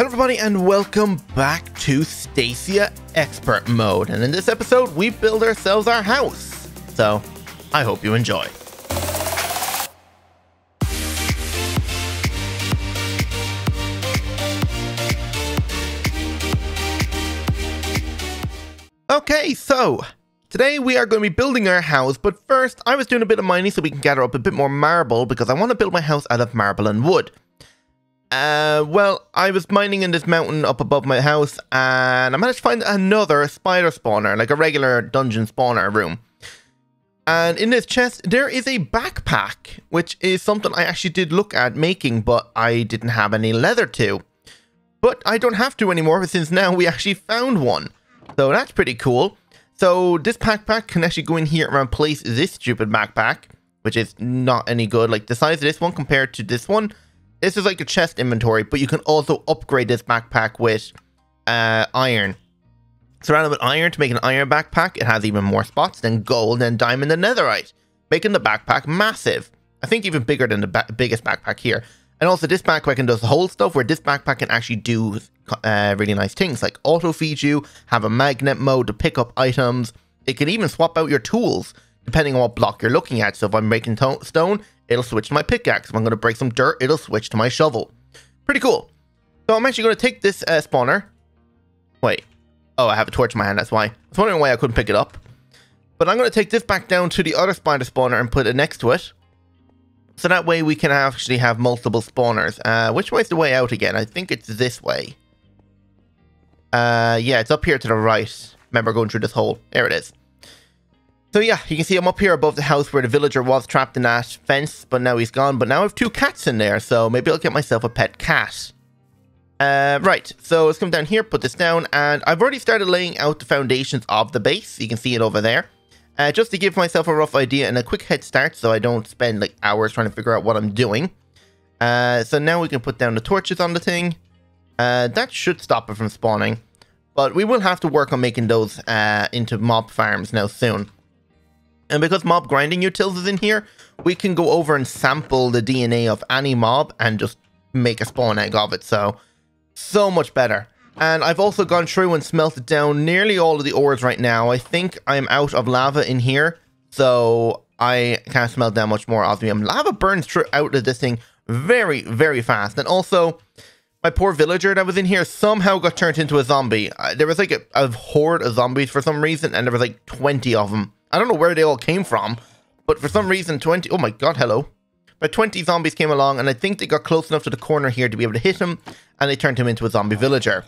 Hello everybody and welcome back to Stacia Expert Mode. And in this episode, we build ourselves our house. So, I hope you enjoy. Okay, so today we are going to be building our house, but first I was doing a bit of mining so we can gather up a bit more marble because I want to build my house out of marble and wood. Uh, well, I was mining in this mountain up above my house and I managed to find another spider spawner, like a regular dungeon spawner room. And in this chest, there is a backpack, which is something I actually did look at making, but I didn't have any leather to. But I don't have to anymore since now we actually found one. So that's pretty cool. So this backpack can actually go in here and replace this stupid backpack, which is not any good. Like the size of this one compared to this one, this is like a chest inventory, but you can also upgrade this backpack with uh, iron. Surrounded with iron to make an iron backpack, it has even more spots than gold and diamond and netherite, making the backpack massive. I think even bigger than the ba biggest backpack here. And also this backpack can does the whole stuff where this backpack can actually do uh, really nice things like auto feed you, have a magnet mode to pick up items. It can even swap out your tools depending on what block you're looking at. So if I'm making stone, it'll switch to my pickaxe. If I'm going to break some dirt, it'll switch to my shovel. Pretty cool. So I'm actually going to take this uh, spawner. Wait. Oh, I have a torch in my hand, that's why. I was wondering why I couldn't pick it up. But I'm going to take this back down to the other spider spawner and put it next to it. So that way we can actually have multiple spawners. Uh, which way's the way out again? I think it's this way. Uh, yeah, it's up here to the right. Remember going through this hole. There it is. So yeah, you can see I'm up here above the house where the villager was trapped in that fence, but now he's gone. But now I have two cats in there, so maybe I'll get myself a pet cat. Uh, right, so let's come down here, put this down, and I've already started laying out the foundations of the base. You can see it over there. Uh, just to give myself a rough idea and a quick head start so I don't spend like hours trying to figure out what I'm doing. Uh, so now we can put down the torches on the thing. Uh, that should stop it from spawning. But we will have to work on making those uh, into mob farms now soon. And because mob grinding utils is in here, we can go over and sample the DNA of any mob and just make a spawn egg of it. So, so much better. And I've also gone through and smelted down nearly all of the ores right now. I think I'm out of lava in here, so I can't smelt down much more osmium. Lava burns through out of this thing very, very fast. And also, my poor villager that was in here somehow got turned into a zombie. Uh, there was like a, a horde of zombies for some reason, and there was like 20 of them. I don't know where they all came from, but for some reason 20... Oh my god, hello. But 20 zombies came along, and I think they got close enough to the corner here to be able to hit him, and they turned him into a zombie villager.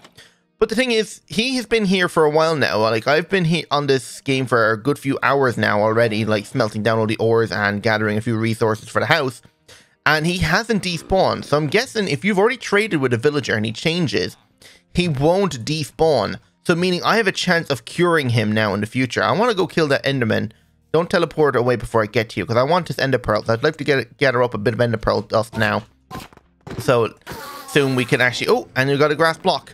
But the thing is, he has been here for a while now. Like, I've been here on this game for a good few hours now already, like, smelting down all the ores and gathering a few resources for the house. And he hasn't despawned. So I'm guessing if you've already traded with a villager and he changes, he won't despawn. So meaning I have a chance of curing him now in the future. I want to go kill that Enderman don't teleport away before I get to you, because I want this ender pearl. I'd like to get gather up a bit of ender pearl dust now. So soon we can actually... Oh, and we got a grass block.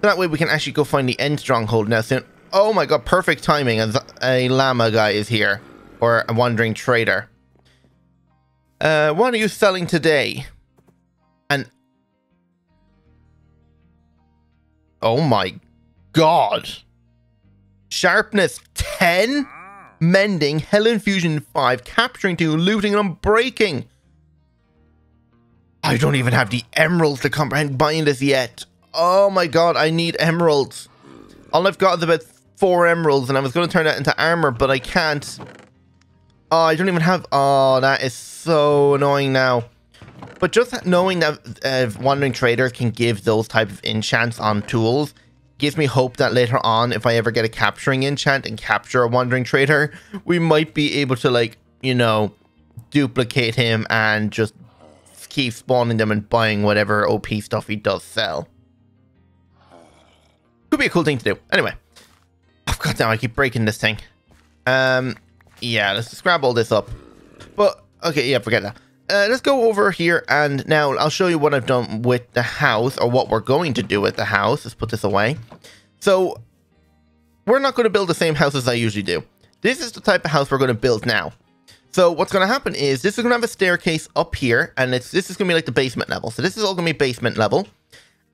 So that way we can actually go find the end stronghold now soon. Oh my god, perfect timing. A, a llama guy is here. Or a wandering trader. Uh, what are you selling today? And... Oh my god. Sharpness 10? mending, Helen Fusion 5, capturing 2, looting and breaking. I don't even have the emeralds to comprehend buying this yet. Oh my god, I need emeralds. All I've got is about four emeralds and I was going to turn that into armor, but I can't. Oh, I don't even have... Oh, that is so annoying now. But just knowing that uh, Wandering Traders can give those type of enchants on tools gives me hope that later on, if I ever get a capturing enchant and capture a wandering trader, we might be able to like, you know, duplicate him and just keep spawning them and buying whatever OP stuff he does sell. Could be a cool thing to do. Anyway. Oh god damn, I keep breaking this thing. Um yeah, let's just grab all this up. But okay, yeah, forget that uh, let's go over here and now I'll show you what I've done with the house or what we're going to do with the house. Let's put this away. So we're not going to build the same house as I usually do. This is the type of house we're going to build now. So what's going to happen is this is going to have a staircase up here and it's this is going to be like the basement level. So this is all going to be basement level.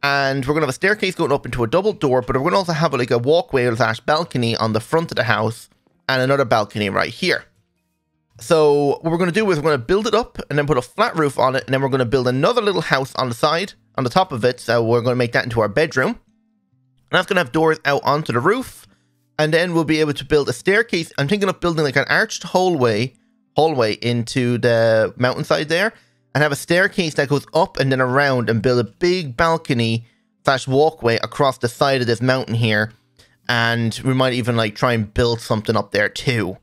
And we're going to have a staircase going up into a double door, but we're going to also have like a walkway slash balcony on the front of the house and another balcony right here. So what we're going to do is we're going to build it up and then put a flat roof on it. And then we're going to build another little house on the side, on the top of it. So we're going to make that into our bedroom. And that's going to have doors out onto the roof. And then we'll be able to build a staircase. I'm thinking of building like an arched hallway, hallway into the mountainside there. And have a staircase that goes up and then around and build a big balcony slash walkway across the side of this mountain here. And we might even like try and build something up there too.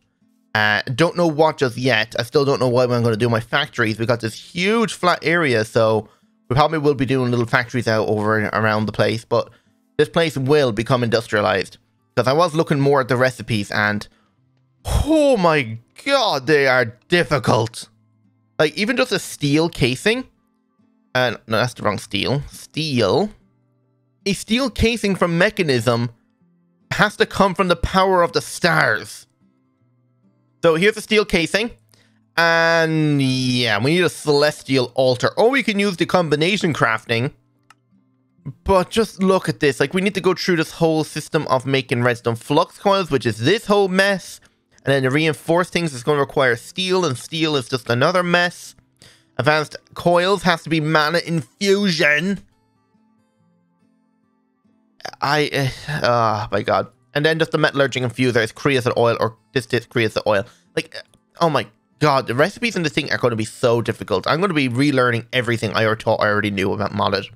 Uh, don't know what just yet. I still don't know what I'm going to do my factories. We've got this huge flat area, so we probably will be doing little factories out over around the place, but this place will become industrialized. Because I was looking more at the recipes and oh my god, they are difficult. Like even just a steel casing, and uh, no, that's the wrong steel. Steel. A steel casing from Mekanism has to come from the power of the stars. So here's a steel casing. And yeah, we need a celestial altar. Or we can use the combination crafting. But just look at this. Like, we need to go through this whole system of making redstone flux coils, which is this whole mess. And then to reinforce things, it's going to require steel, and steel is just another mess. Advanced coils has to be mana infusion. I, uh, oh my god. And then just the metallurgic infuser is creates oil, or this creates the oil. Like, oh my god, the recipes in this thing are going to be so difficult. I'm going to be relearning everything I taught I already knew about modded.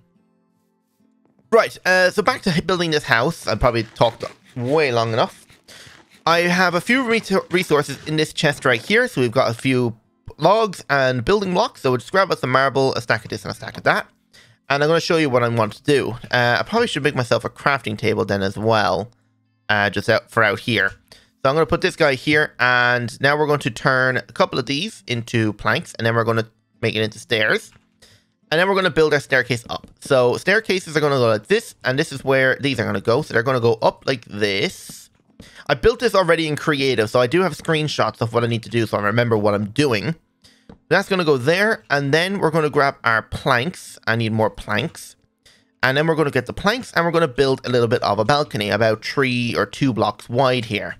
Right, uh, so back to building this house. I probably talked way long enough. I have a few resources in this chest right here. So we've got a few logs and building blocks. So we'll just grab us a marble, a stack of this, and a stack of that. And I'm going to show you what I want to do. Uh, I probably should make myself a crafting table then as well uh, just out for out here. So I'm going to put this guy here, and now we're going to turn a couple of these into planks, and then we're going to make it into stairs. And then we're going to build our staircase up. So staircases are going to go like this, and this is where these are going to go. So they're going to go up like this. I built this already in creative, so I do have screenshots of what I need to do, so I remember what I'm doing. That's going to go there, and then we're going to grab our planks. I need more planks. And then we're going to get the planks and we're going to build a little bit of a balcony, about three or two blocks wide here.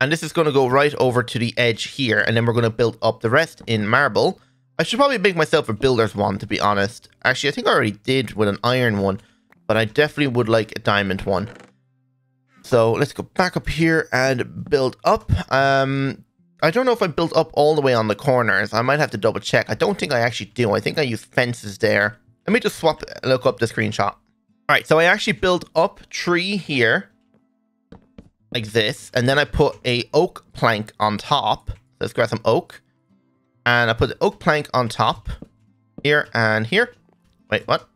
And this is going to go right over to the edge here. And then we're going to build up the rest in marble. I should probably make myself a builder's one, to be honest. Actually, I think I already did with an iron one. But I definitely would like a diamond one. So let's go back up here and build up. Um, I don't know if I built up all the way on the corners. I might have to double check. I don't think I actually do. I think I use fences there. Let me just swap, look up the screenshot. All right, so I actually built up tree here, like this, and then I put a oak plank on top. Let's grab some oak, and I put the oak plank on top here and here. Wait, what?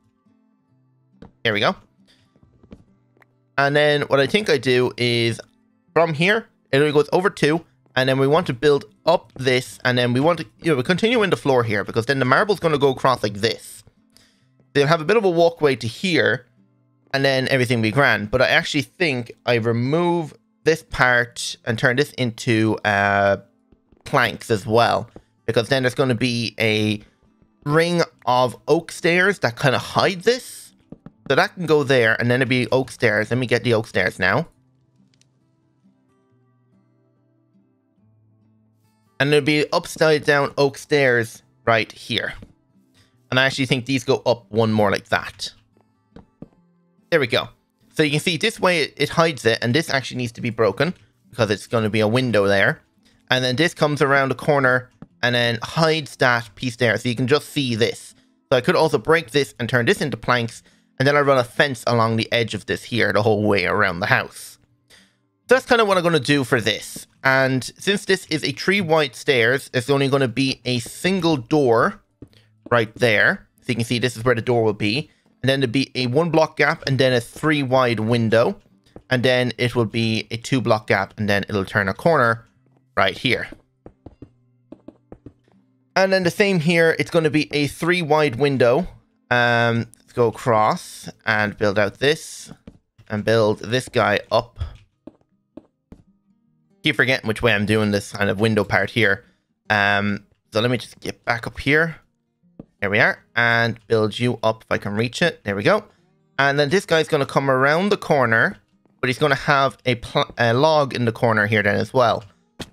Here we go. And then what I think I do is from here, it goes over two, and then we want to build up this, and then we want to, you know, we continue in the floor here, because then the marble's going to go across like this they'll have a bit of a walkway to here, and then everything will be grand. But I actually think I remove this part and turn this into uh, planks as well, because then there's going to be a ring of oak stairs that kind of hide this. So that can go there, and then it'd be oak stairs. Let me get the oak stairs now. And there'll be upside down oak stairs right here. And I actually think these go up one more like that. There we go. So you can see this way it, hides it, and this actually needs to be broken because it's going to be a window there. And then this comes around a corner and then hides that piece there. So you can just see this. So I could also break this and turn this into planks. And then I run a fence along the edge of this here the whole way around the house. So that's kind of what I'm going to do for this. And since this is a three wide stairs, it's only going to be a single door right there. So you can see this is where the door will be. And then there'll be a one block gap and then a three wide window. And then it will be a two block gap and then it'll turn a corner right here. And then the same here, it's going to be a three wide window. Um, let's go across and build out this and build this guy up. Keep forgetting which way I'm doing this kind of window part here. Um, so let me just get back up here. There we are. And build you up if I can reach it. There we go. And then this guy's going to come around the corner, but he's going to have a, a, log in the corner here then as well.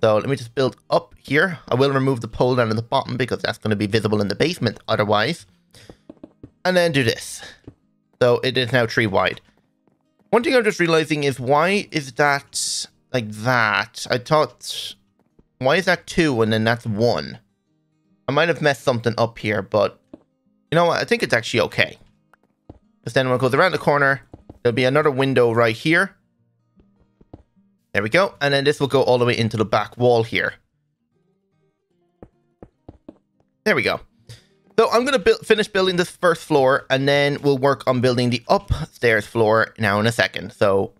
So let me just build up here. I will remove the pole down at the bottom because that's going to be visible in the basement otherwise. And then do this. So it is now tree wide. One thing I'm just realizing is why is that like that? I thought, why is that two and then that's one? I might have messed something up here, but you know what? I think it's actually okay. Because then when it goes around the corner, there'll be another window right here. There we go. And then this will go all the way into the back wall here. There we go. So I'm going to build, finish building this first floor and then we'll work on building the upstairs floor now in a second. So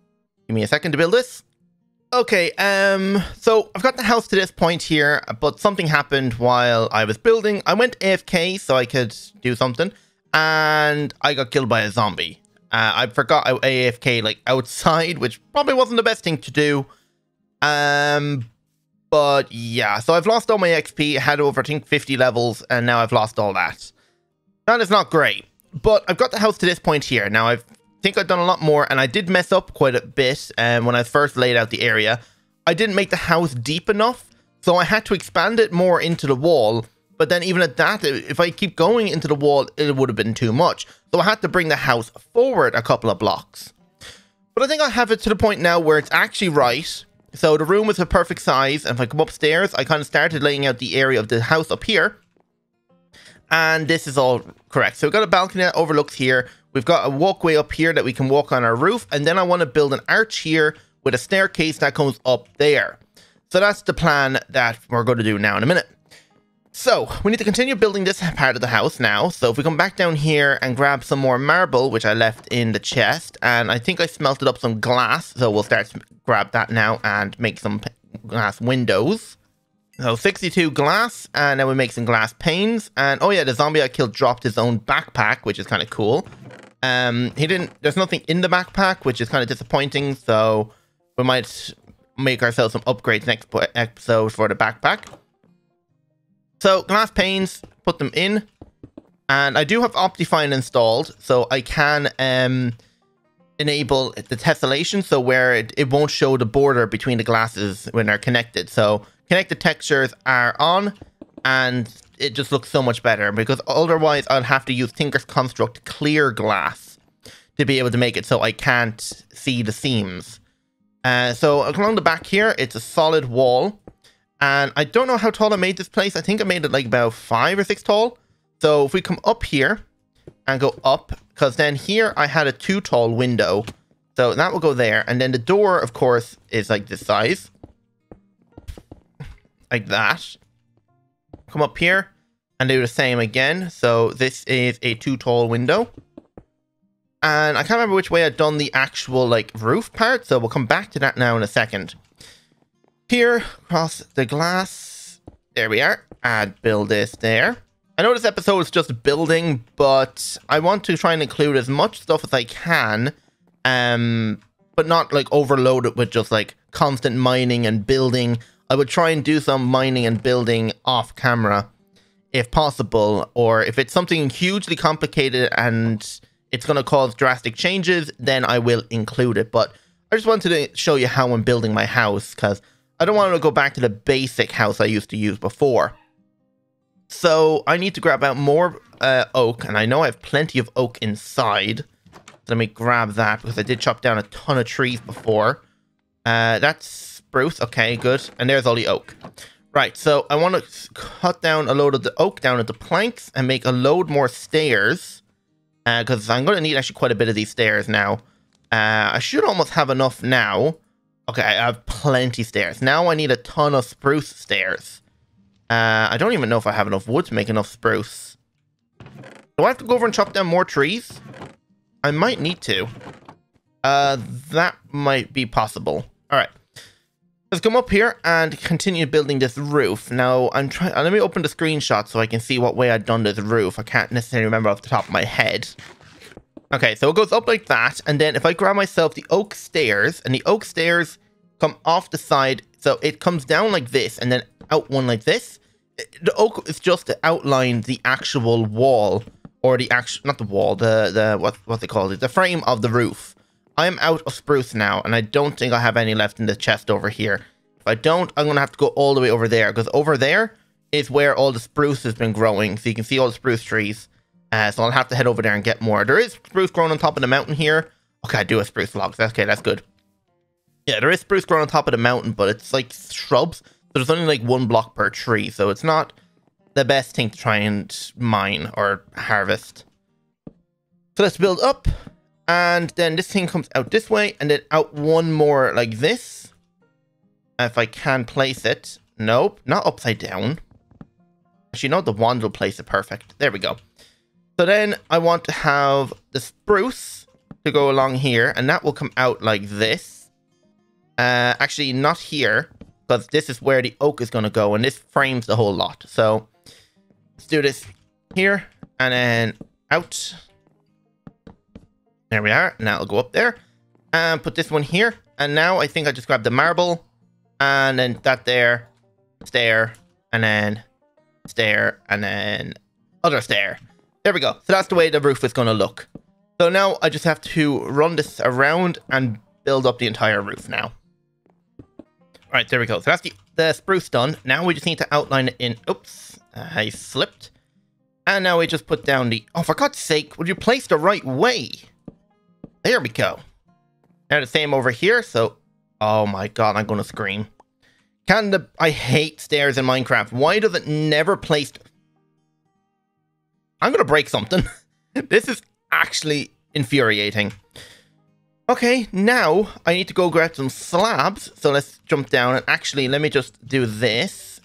give me a second to build this. Okay, um, so I've got the house to this point here, but something happened while I was building. I went AFK so I could do something and I got killed by a zombie. Uh, I forgot I AFK like outside, which probably wasn't the best thing to do. Um, but yeah, so I've lost all my XP, had over, I think, 50 levels, and now I've lost all that. That is not great, but I've got the house to this point here. Now, I think I've done a lot more, and I did mess up quite a bit um, when I first laid out the area. I didn't make the house deep enough, so I had to expand it more into the wall, but then even at that, if I keep going into the wall, it would have been too much. So I had to bring the house forward a couple of blocks. But I think I have it to the point now where it's actually right, so the room is a perfect size. And if I come upstairs, I kind of started laying out the area of the house up here. And this is all correct. So we've got a balcony that overlooks here. We've got a walkway up here that we can walk on our roof. And then I want to build an arch here with a staircase that comes up there. So that's the plan that we're going to do now in a minute. So, we need to continue building this part of the house now. So if we come back down here and grab some more marble, which I left in the chest, and I think I smelted up some glass, so we'll start to grab that now and make some glass windows. So 62 glass, and then we make some glass panes. And oh yeah, the zombie I killed dropped his own backpack, which is kind of cool. Um, he didn't, there's nothing in the backpack, which is kind of disappointing, so we might make ourselves some upgrades next episode for the backpack. So glass panes, put them in. And I do have Optifine installed, so I can um, enable the tessellation, so where it, it won't show the border between the glasses when they're connected. So connected textures are on, and it just looks so much better, because otherwise I'll have to use Tinker's Construct clear glass to be able to make it so I can't see the seams. Uh, so along the back here, it's a solid wall. And I don't know how tall I made this place. I think I made it like about five or six tall. So if we come up here and go up, because then here I had a two tall window. So that will go there. And then the door, of course, is like this size. Like that. Come up here and do the same again. So this is a two tall window. And I can't remember which way I'd done the actual like roof part. So we'll come back to that now in a second. Here, across the glass. There we are. Add build this there. I know this episode is just building, but I want to try and include as much stuff as I can, um, but not like overload it with just like constant mining and building. I would try and do some mining and building off camera if possible, or if it's something hugely complicated and it's going to cause drastic changes, then I will include it. But I just wanted to show you how I'm building my house because I don't want to go back to the basic house I used to use before. So I need to grab out more uh, oak, and I know I have plenty of oak inside. Let me grab that, because I did chop down a ton of trees before. Uh, that's spruce. Okay, good. And there's all the oak. Right, so I want to cut down a load of the oak down into planks and make a load more stairs. Because uh, I'm going to need actually quite a bit of these stairs now. Uh, I should almost have enough now. Okay, I have plenty stairs. Now I need a ton of spruce stairs. Uh, I don't even know if I have enough wood to make enough spruce. Do I have to go over and chop down more trees? I might need to. Uh, that might be possible. All right. Let's come up here and continue building this roof. Now, I'm trying. Uh, let me open the screenshot so I can see what way I've done this roof. I can't necessarily remember off the top of my head. Okay, so it goes up like that, and then if I grab myself the oak stairs, and the oak stairs come off the side, so it comes down like this, and then out one like this, the oak is just to outline the actual wall or the actual not the wall the the what what they call it the frame of the roof i'm out of spruce now and i don't think i have any left in the chest over here. If i don't i'm gonna have to go all the way over there because over there is where all the spruce has been growing so you can see all the spruce trees. Uh, so i'll have to head over there and get more. There is spruce growing on top of the mountain here. Okay i do have spruce logs. Okay that's good. Yeah there is spruce growing on top of the mountain but it's like shrubs. So there's only like one block per tree, so it's not the best thing to try and mine or harvest. So let's build up, and then this thing comes out this way, and then out one more like this. If I can place it. Nope, not upside down. Actually, no, the wand will place it perfect. There we go. So then I want to have the spruce to go along here, and that will come out like this. Uh, actually, not here because this is where the oak is going to go and this frames the whole lot. So let's do this here and then out. There we are. Now it'll go up there and put this one here. And now I think I just grab the marble and then that there, stair, and then stair, and then other stair. There we go. So that's the way the roof is going to look. So now I just have to run this around and build up the entire roof now. All right, there we go. So that's the, the spruce done. Now we just need to outline it in... Oops, I slipped. And now we just put down the... Oh, for God's sake, would you place the right way? There we go. Now the same over here, so... Oh my god, I'm gonna scream. The... I hate stairs in Minecraft. Why does it never place... I'm gonna break something. this is actually infuriating. Okay, now I need to go grab some slabs. So let's jump down and actually let me just do this.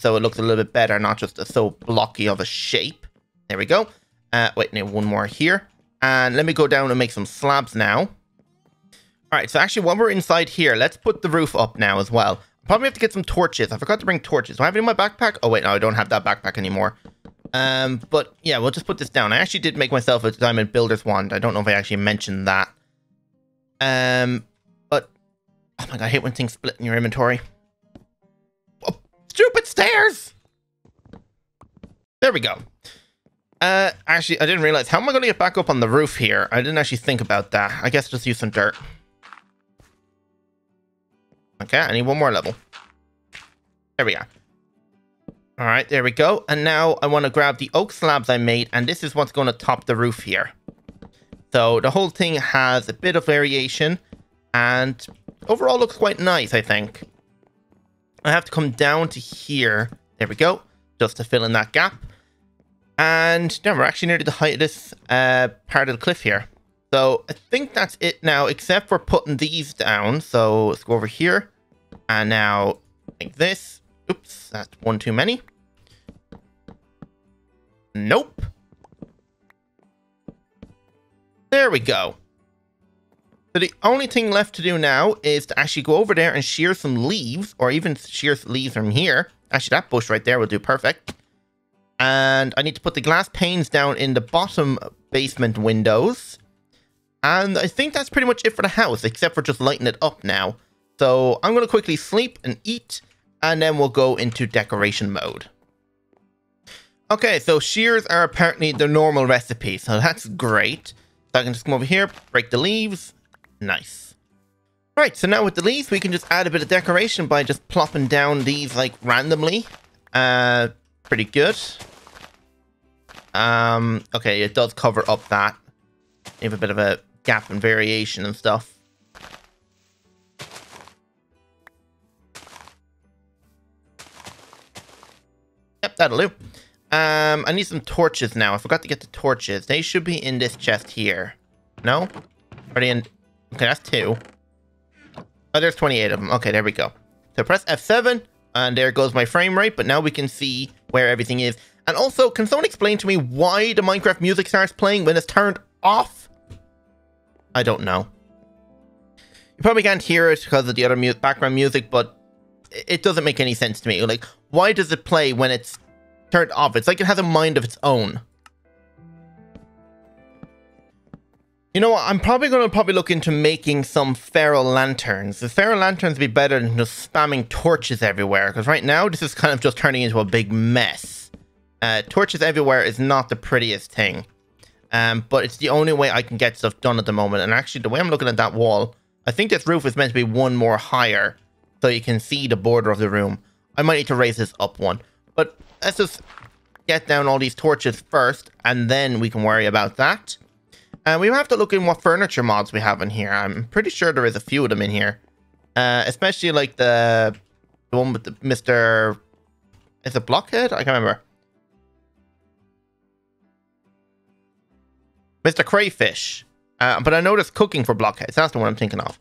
So it looks a little bit better, not just a, so blocky of a shape. There we go. Uh, wait, now one more here. And let me go down and make some slabs now. All right, so actually while we're inside here, let's put the roof up now as well. Probably have to get some torches. I forgot to bring torches. Do I have it in my backpack? Oh, wait, no, I don't have that backpack anymore. Um, but yeah, we'll just put this down. I actually did make myself a diamond builder's wand. I don't know if I actually mentioned that. Um, but oh my god, I hate when things split in your inventory. Oh, stupid stairs. There we go. Uh, actually, I didn't realize. How am I going to get back up on the roof here? I didn't actually think about that. I guess just use some dirt. Okay, I need one more level. There we are. All right, there we go. And now I want to grab the oak slabs I made, and this is what's going to top the roof here. So the whole thing has a bit of variation and overall looks quite nice, I think. I have to come down to here. There we go. Just to fill in that gap. And now we're actually near the height of this uh, part of the cliff here. So I think that's it now, except for putting these down. So let's go over here. And now like this. Oops, that's one too many. Nope. There we go. So the only thing left to do now is to actually go over there and shear some leaves, or even shear leaves from here. Actually, that bush right there will do perfect. And I need to put the glass panes down in the bottom basement windows. And I think that's pretty much it for the house, except for just lighting it up now. So I'm going to quickly sleep and eat, and then we'll go into decoration mode. Okay, so shears are apparently the normal recipe, so that's great. So I can just come over here, break the leaves. Nice. Right, so now with the leaves, we can just add a bit of decoration by just plopping down these, like, randomly. Uh, pretty good. Um, okay, it does cover up that. You have a bit of a gap and variation and stuff. Yep, that'll do. Um, I need some torches now. I forgot to get the torches. They should be in this chest here. No? They in? Okay, that's two. Oh, there's 28 of them. Okay, there we go. So press F7, and there goes my frame rate, but now we can see where everything is. And also, can someone explain to me why the Minecraft music starts playing when it's turned off? I don't know. You probably can't hear it because of the other mu background music, but it doesn't make any sense to me. Like, why does it play when it's turned off. It's like it has a mind of its own. You know what? I'm probably going to probably look into making some feral lanterns. The feral lanterns would be better than just spamming torches everywhere. Because right now, this is kind of just turning into a big mess. Uh, torches everywhere is not the prettiest thing. Um, but it's the only way I can get stuff done at the moment. And actually, the way I'm looking at that wall, I think this roof is meant to be one more higher. So you can see the border of the room. I might need to raise this up one. But let's just get down all these torches first. And then we can worry about that. And we have to look in what furniture mods we have in here. I'm pretty sure there is a few of them in here. Uh, especially like the, the one with the Mr... Is it Blockhead? I can't remember. Mr. Crayfish. Uh, but I noticed cooking for blockheads. That's the one I'm thinking of.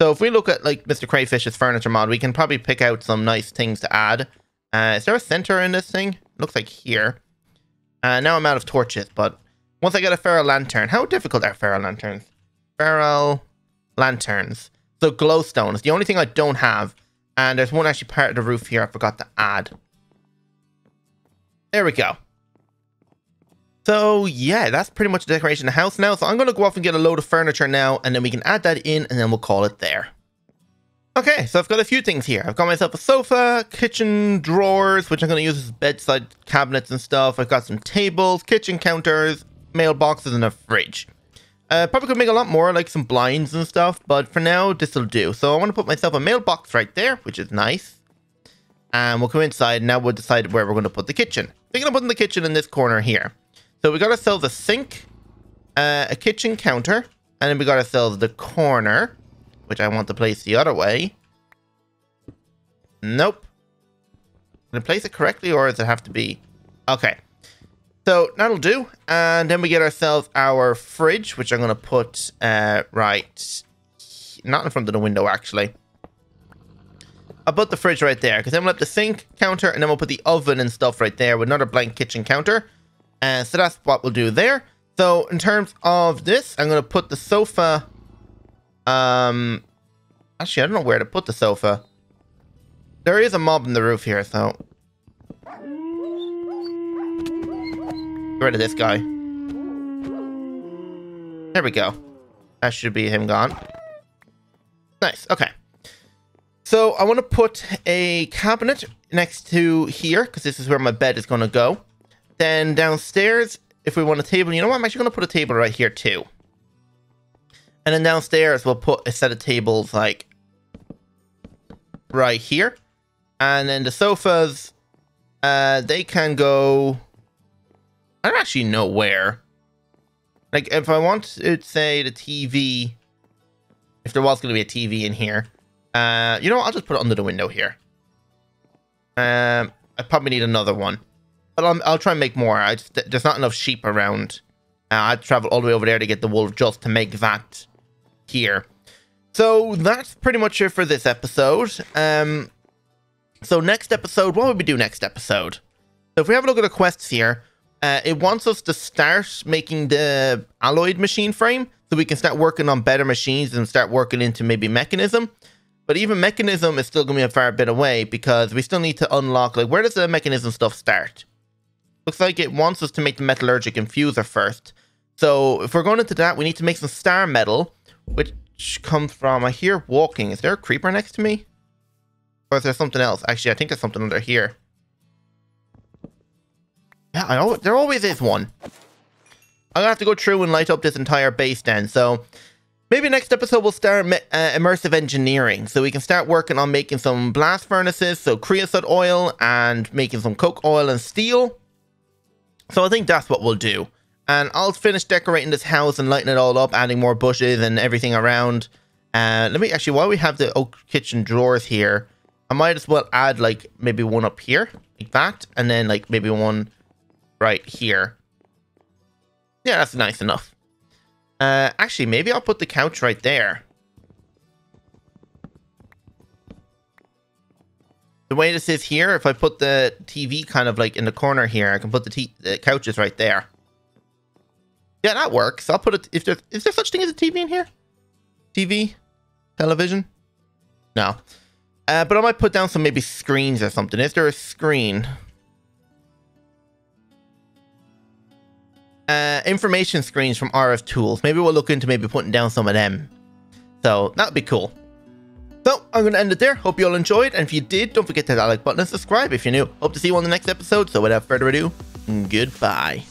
So if we look at like Mr. Crayfish's furniture mod, we can probably pick out some nice things to add. Uh, is there a center in this thing? looks like here. Uh, now I'm out of torches, but once I get a ferro lantern, how difficult are ferro lanterns? Ferro lanterns. So glowstone is the only thing I don't have. And there's one actually part of the roof here I forgot to add. There we go. So yeah, that's pretty much the decoration of the house now. So I'm going to go off and get a load of furniture now, and then we can add that in, and then we'll call it there. Okay, so I've got a few things here. I've got myself a sofa, kitchen drawers, which I'm going to use as bedside cabinets and stuff. I've got some tables, kitchen counters, mailboxes, and a fridge. Uh, probably could make a lot more, like some blinds and stuff, but for now, this will do. So I want to put myself a mailbox right there, which is nice. And we'll come inside, now we'll decide where we're going to put the kitchen. We're going to put in the kitchen in this corner here. So we got ourselves a sink, uh, a kitchen counter, and then we got ourselves the corner, which I want to place the other way. Nope. Can I place it correctly, or does it have to be... Okay. So that'll do. And then we get ourselves our fridge, which I'm going to put uh, right... Not in front of the window, actually. I'll put the fridge right there, because then we'll have the sink counter, and then we'll put the oven and stuff right there with another blank kitchen counter. And so that's what we'll do there. So in terms of this, I'm going to put the sofa... Um, actually, I don't know where to put the sofa. There is a mob in the roof here, so Get rid of this guy. There we go. That should be him gone. Nice. Okay. So I want to put a cabinet next to here because this is where my bed is going to go. Then downstairs, if we want a table, you know what? I'm actually going to put a table right here too. And then downstairs, we'll put a set of tables like right here. And then the sofas, uh, they can go I don't actually know where. Like, if I want to say the TV, if there was going to be a TV in here, uh, you know what? I'll just put it under the window here. Um, I probably need another one. But I'll, I'll try and make more. I just, there's not enough sheep around. Uh, I'd travel all the way over there to get the wool just to make that here. So that's pretty much it for this episode. Um, so next episode, what would we do next episode? So if we have a look at the quests here, uh, it wants us to start making the alloyed machine frame so we can start working on better machines and start working into maybe Mekanism. But even Mekanism is still going to be a far bit away because we still need to unlock, like, where does the Mekanism stuff start? Looks like it wants us to make the metallurgic infuser first. So if we're going into that, we need to make some star metal, which comes from, I hear walking. Is there a creeper next to me? Or is there something else? Actually, I think there's something under here. Yeah, I know. There always is one. I'm gonna have to go through and light up this entire base then. So maybe next episode we'll start uh, immersive engineering. So we can start working on making some blast furnaces, so creosote oil, and making some coke oil and steel. So I think that's what we'll do. And I'll finish decorating this house and lighting it all up, adding more bushes and everything around. Uh, let me actually, while we have the oak kitchen drawers here, I might as well add like maybe one up here, like that, and then like maybe one right here. Yeah, that's nice enough. Uh, actually, maybe I'll put the couch right there. The way this is here, if I put the TV kind of like in the corner here, I can put the, the couches right there. Yeah, that works. I'll put it. If there is there such thing as a TV in here? TV, television. No, uh, but I might put down some maybe screens or something. Is there a screen? Uh, information screens from RF Tools. Maybe we'll look into maybe putting down some of them. So that'd be cool. So I'm going to end it there. Hope you all enjoyed. And if you did, don't forget to hit that like button and subscribe if you're new. Hope to see you on the next episode. So without further ado, goodbye.